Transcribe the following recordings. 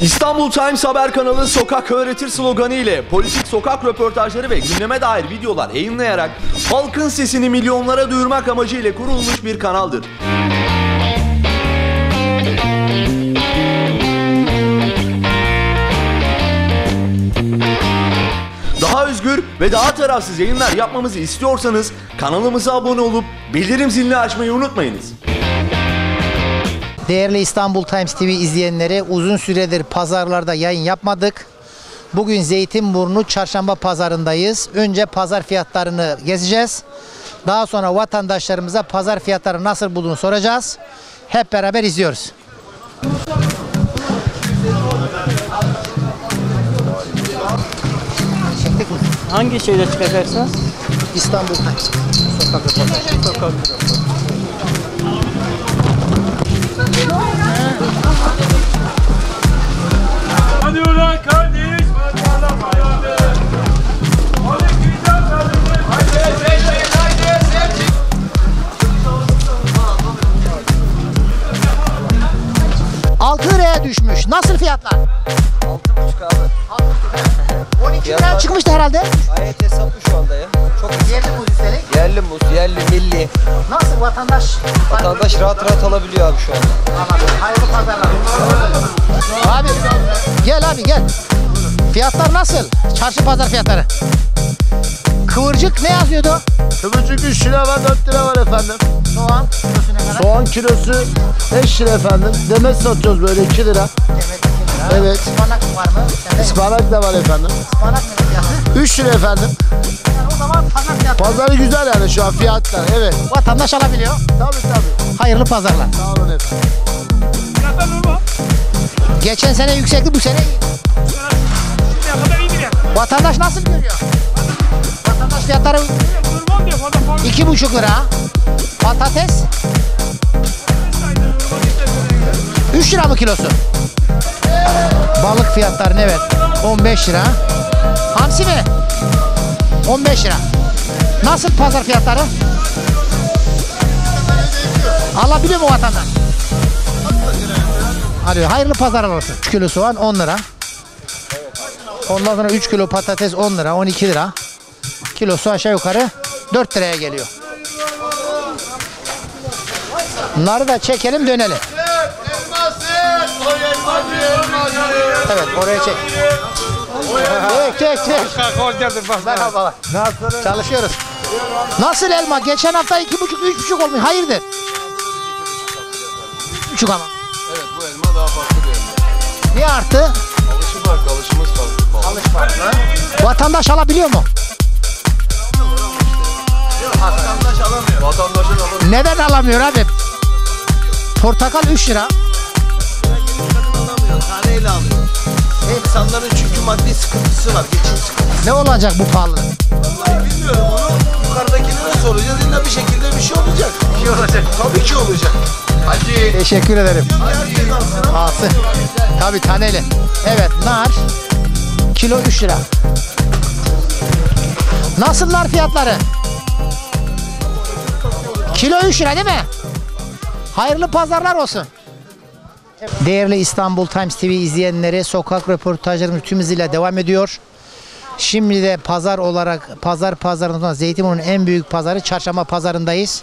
İstanbul Times haber kanalı Sokak Öğretir sloganı ile politik sokak röportajları ve gündeme dair videolar yayınlayarak halkın sesini milyonlara duyurmak amacıyla kurulmuş bir kanaldır. Daha özgür ve daha tarafsız yayınlar yapmamızı istiyorsanız kanalımıza abone olup bildirim zilini açmayı unutmayınız. Değerli İstanbul Times TV izleyenleri uzun süredir pazarlarda yayın yapmadık. Bugün Zeytinburnu Çarşamba pazarındayız. Önce pazar fiyatlarını gezeceğiz. Daha sonra vatandaşlarımıza pazar fiyatları nasıl bulduğunu soracağız. Hep beraber izliyoruz. Çektik mi? Hangi şeyde çıkacaksınız? İstanbul Times. Sokak röportajı. Sokak. 6,5 abi. 12 liraya çıkmıştı herhalde. Gayet hesaplı şu anda ya. Çok Yerli muz üstelik. yerli muz, yerli, milli. Nasıl vatandaş? Vatandaş rahat rahat alabiliyor abi şu anda. Anladım. Hayırlı pazarlar. Abi gel abi gel. Fiyatlar nasıl? Çarşı pazar fiyatları. Kıvırcık ne yazıyordu? Kıvırcık 3 lira var 4 lira var efendim. Soğan kilosu ne kadar? Soğan kilosu 5 lira efendim. Demet satıyoruz böyle 2 lira. Lira. Evet. Ispanak var mı? Sende Ispanak da var efendim. ıspanak ne fiyatı? 3 lira efendim. Yani o zaman pazar fiyatı. Pazarı güzel yani şu an fiyatlar. Evet. Vatandaş alabiliyor. Tabii tabii. Hayırlı pazarlar. Sağ olun efendim. Fiyatlar normal. Geçen sene yüksekti bu sene iyi. Şimdiye kadar iyidir ya. Vatandaş nasıl görüyor? Vatandaş fiyatları Normal diyor, fazla. iki buçuk lira. Patates 3 lira mı kilosu? Balık fiyatları evet 15 lira. Hamsi mi? 15 lira. Nasıl pazar fiyatları? Alabiliyor mu vatandaş? Alıyor. Hayırlı pazarlar olsun. 3 kilo soğan 10 lira. Ondan sonra 3 kilo patates 10 lira, 12 lira. Kilosu aşağı yukarı 4 liraya geliyor. Bunları da çekelim dönelim. Evet oraya çek. çek çek çek. Hoş geldin. Merhabalar. Nasıl? Çalışıyoruz. Nasıl elma? Geçen hafta iki buçuk, üç buçuk olmuş. Hayırdır? Üç buçuk ama. Evet bu elma daha farklı bir elma. Niye arttı? Alışı farklı, alışımız farklı. Alış farklı. Vatandaş alabiliyor mu? Vatandaşın alır. Neden alamıyor abi? Portakal 3 lira. Taneyle alıyor. İnsanların çünkü maddi sıkıntısı var, geçim sıkıntısı. Ne olacak bu pahalılık? Vallahi bilmiyorum onu yukarıdakilere soracağız. İlla bir şekilde bir şey olacak. Bir şey olacak. Tabii ki olacak. Hadi. Teşekkür ederim. Alsın. Alsın. Tabii taneli. Evet nar kilo 3 lira. Nasıl nar fiyatları? Kilo 3 lira değil mi? Hayırlı pazarlar olsun. Değerli İstanbul Times TV izleyenleri sokak röportajlarımız tüm hızıyla devam ediyor. Şimdi de pazar olarak pazar pazarından Zeytinburnu'nun en büyük pazarı çarşamba pazarındayız.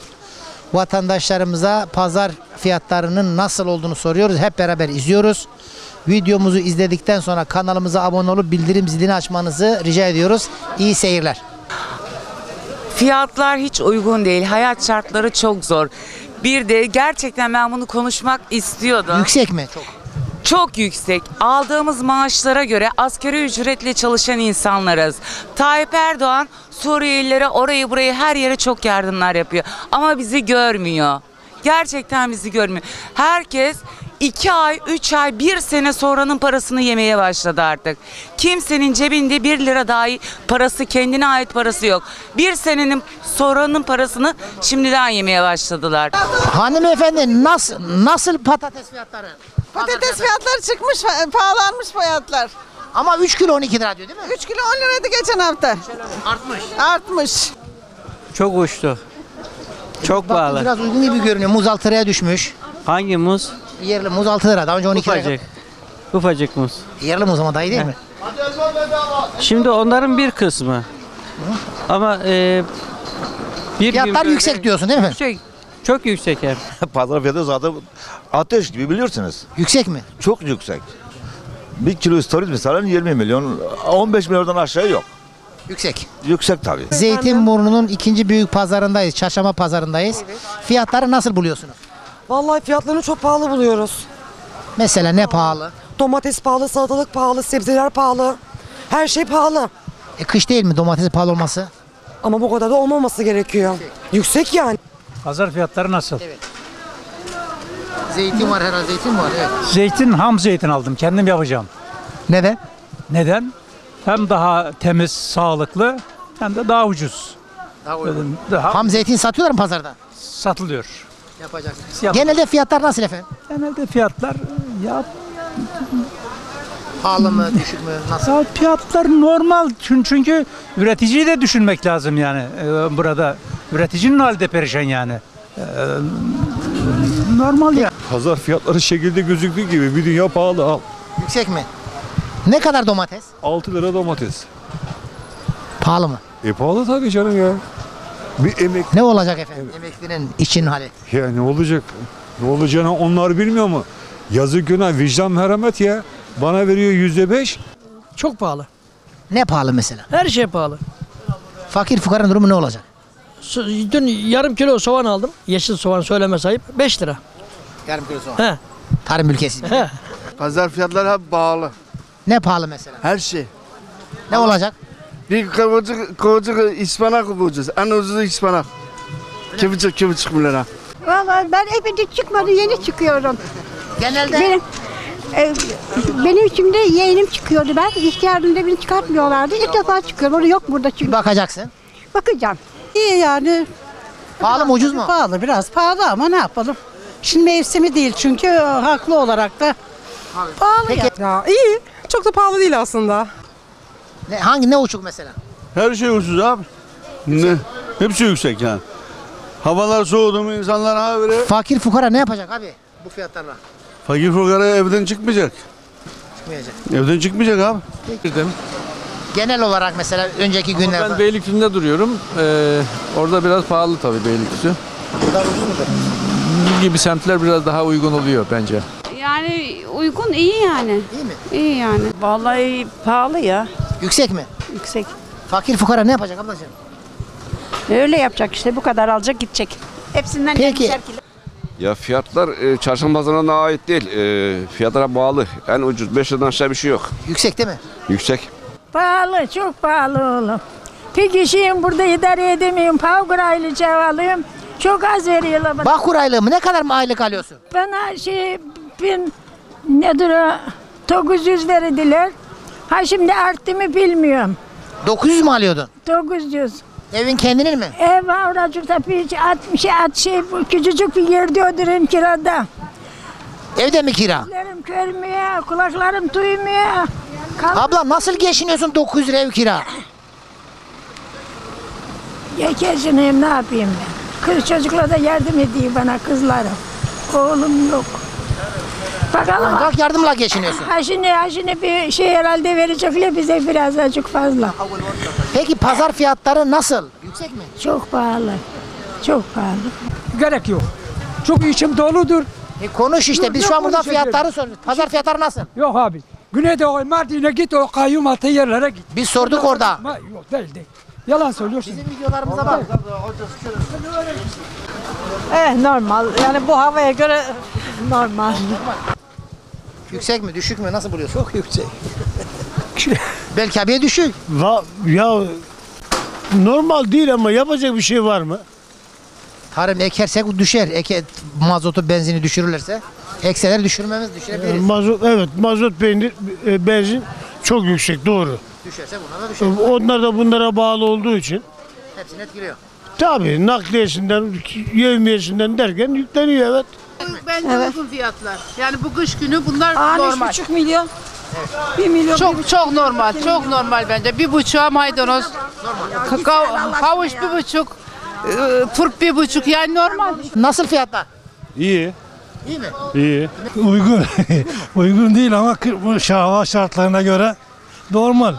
Vatandaşlarımıza pazar fiyatlarının nasıl olduğunu soruyoruz. Hep beraber izliyoruz. Videomuzu izledikten sonra kanalımıza abone olup bildirim zilini açmanızı rica ediyoruz. İyi seyirler. Fiyatlar hiç uygun değil. Hayat şartları çok zor. Bir de gerçekten ben bunu konuşmak istiyordum. Yüksek mi? Çok. Çok yüksek. Aldığımız maaşlara göre asgari ücretle çalışan insanlarız. Tayyip Erdoğan Suriyelilere orayı burayı her yere çok yardımlar yapıyor. Ama bizi görmüyor. Gerçekten bizi görmüyor. Herkes iki ay, üç ay, bir sene sonranın parasını yemeye başladı artık. Kimsenin cebinde bir lira dahi parası, kendine ait parası yok. Bir senenin sonranın parasını şimdiden yemeye başladılar. Hanımefendi nasıl nasıl patates fiyatları? Patates fiyatları çıkmış, pahalanmış fiyatlar. Ama 3 kilo 12 lira diyor değil mi? 3 kilo 10 liraydı geçen hafta. Artmış. Artmış. Çok uçtu. Çok Baktım pahalı. biraz uygun gibi görünüyor. Muz 6 liraya düşmüş. Hangi muz? Yerli muz 6 lira. Daha önce 12 lira. Ufacık. Ufacık muz. Yerli muz ama dayı değil mi? Şimdi onların bir kısmı. Ama e, bir gün Fiyatlar böyle- yüksek diyorsun değil mi? Yüksek. Çok yüksek hem. Pazar fiyatı zaten ateş gibi biliyorsunuz. Yüksek mi? Çok yüksek. Bir kilo istaroz mesela 20 milyon, 15 milyondan aşağı yok. Yüksek. Yüksek tabii. Zeytinburnu'nun ikinci büyük pazarındayız. Çarşamba pazarındayız. Fiyatları nasıl buluyorsunuz? Vallahi fiyatlarını çok pahalı buluyoruz. Mesela ne pahalı? Domates pahalı, salatalık pahalı, sebzeler pahalı. Her şey pahalı. E kış değil mi domates pahalı olması? Ama bu kadar da olmaması gerekiyor. Yüksek yani. Pazar fiyatları nasıl? Zeytin var herhalde zeytin var evet. Zeytin, ham zeytin aldım. Kendim yapacağım. Neden? Neden? Hem daha temiz, sağlıklı hem de daha ucuz. Dedim, Daha Ham zeytin satıyorlar mı pazarda? satılıyor. Yapacaksınız. Yap- Genelde fiyatlar nasıl efendim? Genelde fiyatlar ya, Pahalı mı, düşük mü, nasıl? ya fiyatlar normal Çün- çünkü üreticiyi de düşünmek lazım yani e, burada. Üreticinin hali de perişan yani. E, normal ya. Pazar fiyatları şekilde gözüktüğü gibi bir dünya pahalı al. Yüksek mi? Ne kadar domates? 6 lira domates. Pahalı mı? E pahalı tabii canım ya. Bir emek Ne olacak efendim? Emeklinin için hali. ya ne olacak? Ne olacağını onlar bilmiyor mu? Yazık günah vicdan merhamet ya. Bana veriyor yüzde beş. Çok pahalı. Ne pahalı mesela? Her şey pahalı. Fakir fukaranın durumu ne olacak? Dün yarım kilo soğan aldım. Yeşil soğan söyleme sahip. 5 lira. Yarım kilo soğan. He. Tarım ülkesi. He. Pazar fiyatları hep pahalı. Ne pahalı mesela? Her şey. Ne olacak? Bir kıvırcık, kıvırcık ıspanak bulacağız. En ucuzu ıspanak. İki buçuk, iki buçuk milyona. Vallahi ben epeyce çıkmadı yeni çıkıyorum. Genelde Benim, e, benim içimde yeğenim çıkıyordu ben. İhtiyarımda beni çıkartmıyorlardı. İlk defa çıkıyorum. Onu yok burada çünkü. bakacaksın. Bakacağım. İyi yani. Pahalı mı ucuz mu? Pahalı biraz pahalı ama ne yapalım. Şimdi mevsimi değil çünkü haklı olarak da pahalı Peki Ya iyi. Çok da pahalı değil aslında. Ne, hangi ne uçuk mesela? Her şey ucuz abi. Ne? Hepsi yüksek yani. Havalar soğudu mu insanlar ha böyle. Fakir fukara ne yapacak abi bu fiyatlarla? Fakir fukara evden çıkmayacak. Çıkmayacak. Evden çıkmayacak abi. Genel olarak mesela önceki günler Ben Beylikdüzü'nde duruyorum. Ee, orada biraz pahalı tabii Beylikdüzü. Bu gibi semtler biraz daha uygun oluyor bence. Yani uygun iyi yani. İyi mi? İyi yani. Vallahi pahalı ya. Yüksek mi? Yüksek. Fakir fukara ne yapacak ablacığım? Öyle yapacak işte bu kadar alacak gidecek. Hepsinden Peki. kilo. Ya fiyatlar e, çarşamba pazarına ait değil. E, fiyatlara bağlı. En ucuz 5 liradan aşağı bir şey yok. Yüksek değil mi? Yüksek. Pahalı, çok pahalı oğlum. Bir kişiyim burada idare edemiyorum. Pavgur aylıca alıyorum. Çok az veriyorlar bana. Bağkur aylığı mı? Ne kadar mı aylık alıyorsun? Bana şey, bin, nedir o, 900 verdiler. Ha şimdi arttı mı bilmiyorum. 900 mu alıyordun? 900. Evin kendinin mi? Ev avracıkta bir 60 at şey, küçücük bir yerde oturuyorum kirada. Evde mi kira? Gözlerim görmüyor, kulaklarım duymuyor. Kal- Abla nasıl geçiniyorsun 900 lira ev kira? Ya geçineyim ne yapayım ben? Kız çocuklar da yardım ediyor bana kızlarım. Oğlum yok. Bakalım. Ancak yardımla geçiniyorsun. Ha şimdi, ha şimdi bir şey herhalde verecekler bize biraz azıcık fazla. Peki pazar fiyatları nasıl? Yüksek mi? Çok pahalı. Çok pahalı. Gerek yok. Çok içim doludur. E konuş işte biz Yok, şu an burada fiyatları soruyoruz. Pazar fiyatları nasıl? Yok abi. Güneydoğu Mardin'e git o kayyum altı yerlere git. Biz sorduk orada. Ma- Yok değil değil. Yalan söylüyorsun. Bizim videolarımıza bak. Eh normal. Yani bu havaya göre normal. Yüksek mi düşük mü nasıl buluyorsun? Çok yüksek. Belki abiye düşük. ya normal değil ama yapacak bir şey var mı? Tarım ekersek düşer. Eke, mazotu benzini düşürürlerse ekseleri düşürmemiz düşürebiliriz. Mazot evet mazot peynir e, benzin çok yüksek doğru. Düşerse buna da düşer. Onlar da bunlara bağlı olduğu için Hepsini etkiliyor. tabii nakliyesinden, yevmiyesinden derken yükleniyor evet. Bence uygun fiyatlar. Yani bu kış günü bunlar normal. buçuk milyon. Bir milyon. Çok çok normal. Çok normal bence. Bir buçuğa maydanoz. Kakao, havuç bir buçuk. Turp bir buçuk yani normal. Nasıl fiyatlar? İyi. İyi mi? İyi. Uygun. Uygun değil ama bu hava şartlarına göre normal.